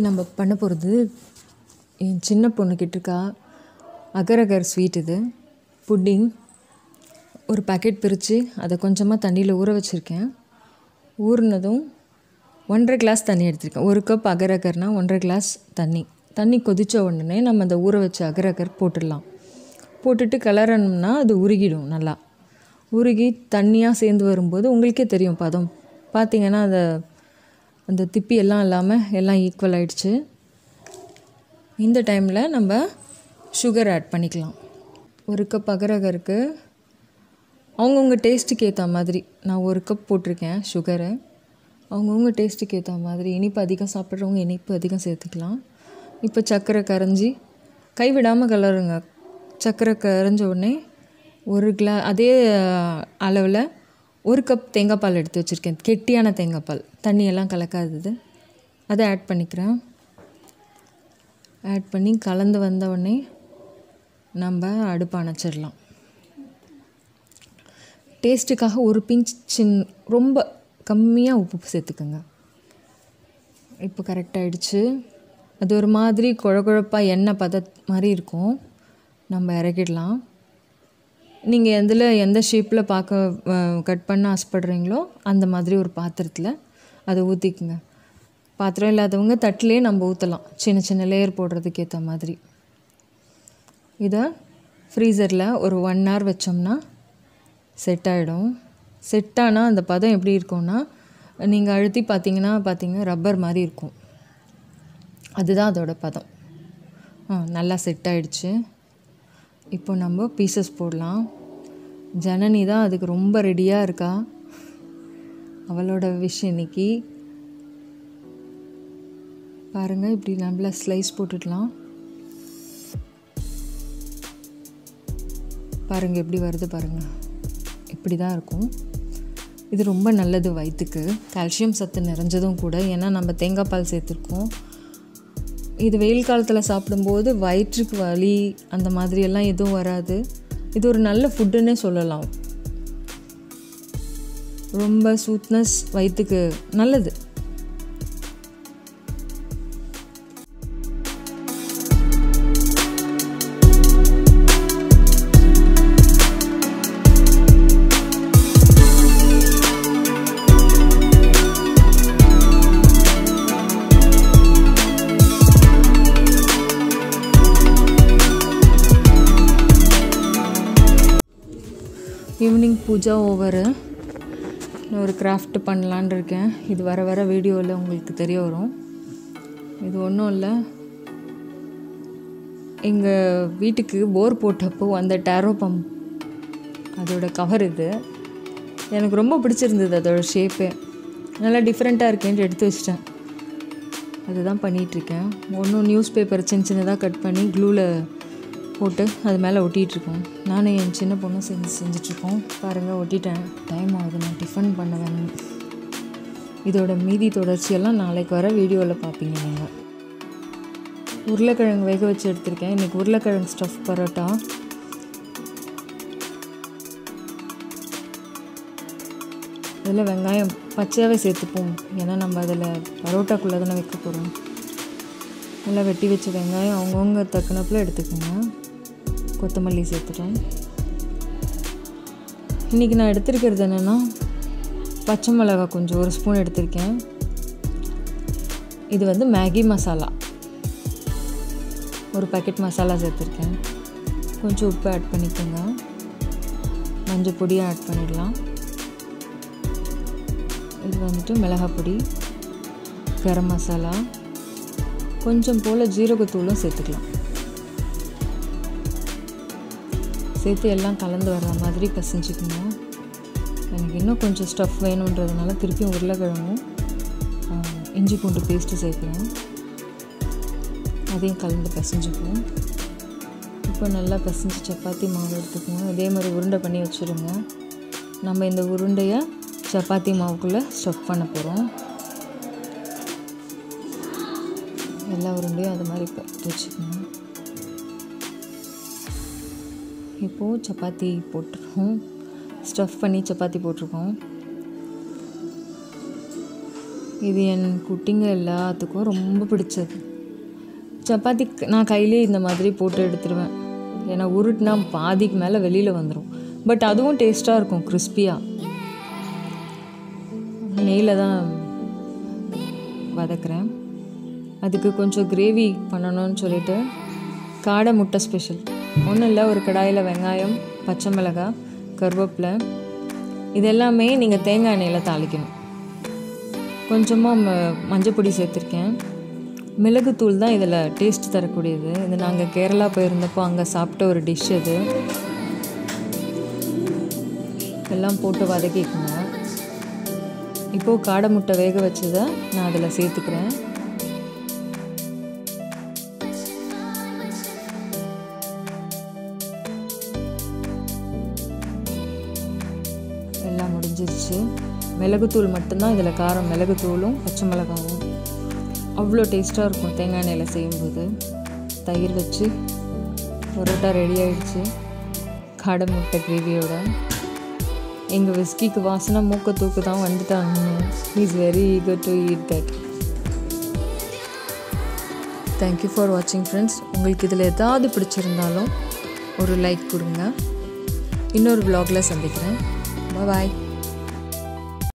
இன்றைக்கி நம்ம பண்ண போகிறது என் சின்ன பொண்ணுக்கிட்ட இருக்கா? அகரகர் ஸ்வீட் இது. புட்டிங் ஒரு பாக்கெட் பிரித்து அதை கொஞ்சமாக தண்ணியில் ஊற வச்சுருக்கேன். ஊறினதும் ஒன்றரை கிளாஸ் தண்ணி எடுத்திருக்கேன். ஒரு கப் அகரகர்னால் ஒன்றரை கிளாஸ் தண்ணி. தண்ணி கொதித்த உடனே நம்ம அந்த ஊற வச்ச அகரகர் போட்டுடலாம். போட்டுட்டு கிளறணும்னா அது உருகிடும் நல்லா. உருகி தண்ணியாக சேர்ந்து வரும்போது உங்களுக்கே தெரியும் பதம். பார்த்தீங்கன்னா அதை அந்த திப்பி எல்லாம் இல்லாமல் எல்லாம் ஈக்குவல் ஆயிடுச்சு. இந்த டைமில் நம்ம சுகர் ஆட் பண்ணிக்கலாம். ஒரு கப் அகரகருக்கு அவங்கவுங்க டேஸ்ட்டுக்கு ஏற்ற மாதிரி நான் ஒரு கப் போட்டிருக்கேன் சுகரை அவங்கவுங்க டேஸ்ட்டுக்கு ஏற்ற மாதிரி இனிப்பு அதிகம் சாப்பிட்றவங்க இனிப்பு அதிகம் சேர்த்துக்கலாம். இப்போ சர்க்கரை கரைஞ்சி கைவிடாமல் கலருங்க. சர்க்கரை கரைஞ்ச உடனே ஒரு கிளா அதே அளவில் ஒரு கப் தேங்காய் பால் எடுத்து வச்சுருக்கேன். கெட்டியான தேங்காய் பால் தண்ணியெல்லாம் கலக்காதது அதை ஆட் பண்ணிக்கிறேன். ஆட் பண்ணி கலந்து வந்தவுடனே நம்ம அடுப்பு அணைச்சிடலாம். டேஸ்ட்டுக்காக ஒரு பிஞ்ச் சின் ரொம்ப கம்மியாக உப்பு சேர்த்துக்கோங்க. இப்போ கரெக்டாகிடுச்சு அது ஒரு மாதிரி குழ குழப்பாக எண்ணெய் பத மாதிரி இருக்கும். நம்ம இறக்கிடலாம். நீங்கள் எதில் எந்த ஷேப்பில் பார்க்க கட் பண்ண ஆசைப்படுறீங்களோ அந்த மாதிரி ஒரு பாத்திரத்தில் அதை ஊற்றிக்குங்க பாத்திரம் இல்லாதவங்க தட்டிலே நம்ம ஊற்றலாம் சின்ன சின்ன லேயர் போடுறதுக்கு ஏற்ற மாதிரி. இதை ஃப்ரீசரில் ஒரு ஒன் ஹவர் வச்சோம்னா செட் ஆகிடும் செட் ஆனால் அந்த பதம் எப்படி இருக்கும்னா நீங்கள் அழுத்தி பார்த்தீங்கன்னா பார்த்தீங்க ரப்பர் மாதிரி இருக்கும். அதுதான் அதோடய பதம். ஆ நல்லா செட் ஆகிடுச்சு இப்போ நம்ம பீசஸ் போடலாம். ஜனனி தான் அதுக்கு ரொம்ப ரெடியாக இருக்கா? அவளோட விஷ் இன்னைக்கு. பாருங்கள் இப்படி நம்மள ஸ்லைஸ் போட்டுடலாம். பாருங்கள் எப்படி வருது பாருங்கள் இப்படி தான் இருக்கும். இது ரொம்ப நல்லது வயிற்றுக்கு கால்சியம் சத்து நிறைஞ்சதும் கூட. ஏன்னா நம்ம தேங்காய் பால் சேர்த்துருக்கோம். இது வெயில் காலத்தில் சாப்பிடும்போது வயிற்றுக்கு வலி அந்த மாதிரியெல்லாம் எதுவும் வராது. இது ஒரு நல்ல ஃபுட்டுன்னே சொல்லலாம். ரொம்ப சூத்னஸ் வயிற்றுக்கு நல்லது. பூஜா ஓவரு நான் ஒரு கிராஃப்ட் பண்ணலான் இருக்கேன். இது வர வர வீடியோவில் உங்களுக்கு தெரிய வரும். இது ஒன்றும் இல்லை. எங்கள் வீட்டுக்கு போர் போட்டப்போ அந்த டேரோ பம்ப் அதோட கவர் இது. எனக்கு ரொம்ப பிடிச்சிருந்தது அதோட ஷேப்பே நல்லா டிஃப்ரெண்ட்டாக இருக்கேன்ட்டு எடுத்து வச்சிட்டேன். அதுதான் பண்ணிகிட்ருக்கேன் ஒன்றும் நியூஸ் பேப்பர் சின்ன சின்னதாக கட் பண்ணி க்ளூவில் போட்டு அது மேலே ஒட்டிகிட்ருக்கோம். நானும் என் சின்ன பொண்ணும் செஞ்சு செஞ்சிட்ருக்கோம். பாருங்கள் ஒட்டிட்டேன். டைம் ஆகுது நான் டிஃபன் பண்ண வேணும் இதோட மீதி தொடர்ச்சியெல்லாம் நாளைக்கு வர வீடியோவில் பார்ப்பீங்க நீங்கள் உருளைக்கிழங்கு வேக வச்சு எடுத்திருக்கேன். இன்றைக்கி உருளைக்கிழங்கு ஸ்டஃப் பரோட்டா. இதில் வெங்காயம் பச்சையாகவே சேர்த்துப்போம். ஏன்னா நம்ம அதில் பரோட்டாக்குள்ளே தானே வைக்க போகிறோம். நல்லா வெட்டி வச்ச வெங்காயம் அவங்கவுங்க தக்குனப்பில் எடுத்துக்கோங்க. கொத்தமல்லி சேர்த்துட்டேன். இன்றைக்கி நான் எடுத்துருக்கிறது என்னென்னா பச்சை மிளகா கொஞ்சம் ஒரு ஸ்பூன் எடுத்திருக்கேன். இது வந்து மேகி மசாலா. ஒரு பேக்கெட் மசாலா சேர்த்துருக்கேன். கொஞ்சம் உப்பு ஆட் பண்ணிக்கோங்க. மஞ்சள் பொடியும் ஆட் பண்ணிடலாம். இது வந்துட்டு மிளகாய் பொடி கரம் மசாலா. கொஞ்சம் போல் ஜீரகத்தூளும் சேர்த்துக்கலாம். சேர்த்து எல்லாம் கலந்து வர்ற மாதிரி பசைஞ்சிக்கணும். எனக்கு இன்னும் கொஞ்சம் ஸ்டஃப் வேணுன்றதுனால திருப்பியும் உருளைக்கிழங்கும் இஞ்சி பூண்டு பேஸ்ட்டு சேர்க்குறேன். அதையும் கலந்து பசிஞ்சுக்குவோம் இப்போ நல்லா பசைஞ்சு சப்பாத்தி மாவு எடுத்துக்கணும் அதே மாதிரி உருண்டை பண்ணி வச்சுருங்க. நம்ம இந்த உருண்டையை சப்பாத்தி மாவுக்குள்ளே ஸ்டஃப் பண்ண போகிறோம் எல்லா உருண்டையும் அது மாதிரி வச்சுக்கணும். இப்போது சப்பாத்தி போட்டிருக்கோம். ஸ்டஃப் பண்ணி சப்பாத்தி போட்டிருக்கோம். இது என் குட்டிங்க எல்லாத்துக்கும் ரொம்ப பிடிச்சது. சப்பாத்தி நான் கையிலே இந்த மாதிரி போட்டு எடுத்துருவேன். ஏன்னா உருட்டுனா பாதிக்கு மேலே வெளியில் வந்துடும் பட் அதுவும் டேஸ்ட்டாக இருக்கும் கிறிஸ்பியாக நெய்யில் தான் வதக்குறேன். அதுக்கு கொஞ்சம் கிரேவி பண்ணணும்னு சொல்லிட்டு காடை முட்டை ஸ்பெஷல் ஒன்றும் இல்லை ஒரு கடாயில் வெங்காயம் பச்சை மிளகாய் கருவேப்பிலை. இதெல்லாமே நீங்கள் தேங்காய் எண்ணெயில் தாளிக்கணும். கொஞ்சமாக ம மஞ்சப்பொடி சேர்த்துருக்கேன். மிளகுத்தூள் தான் இதில் டேஸ்ட் தரக்கூடியது. இது நாங்கள் கேரளா போயிருந்தப்போ அங்கே சாப்பிட்ட ஒரு டிஷ் அது எல்லாம் போட்டு வதக்கிக்கோங்க. இப்போது காடை முட்டை வேக வச்சதை நான் அதில் சேர்த்துக்கிறேன். முடிஞ்சிருச்சு மிளகுத்தூள் மட்டும்தான் இதில் காரம் மிளகுத்தூளும் பச்சை மிளகாவும். அவ்வளோ டேஸ்ட்டாக இருக்கும் தேங்காய் எண்ணெயில் செய்யும்போது. தயிர் வச்சு பரோட்டா ரெடி ஆயிடுச்சு. காடை முட்டை கிரேவியோட. எங்கள் விஸ்கிக்கு வாசனை மூக்க தூக்கு தான் வந்துட்டாங்க. Is very eager to eat that thank you for வாட்சிங் ஃப்ரெண்ட்ஸ் உங்களுக்கு இதில் ஏதாவது பிடிச்சிருந்தாலும் ஒரு லைக் கொடுங்க. இன்னொரு வ்ளாகில் சந்திக்கிறேன். பாய்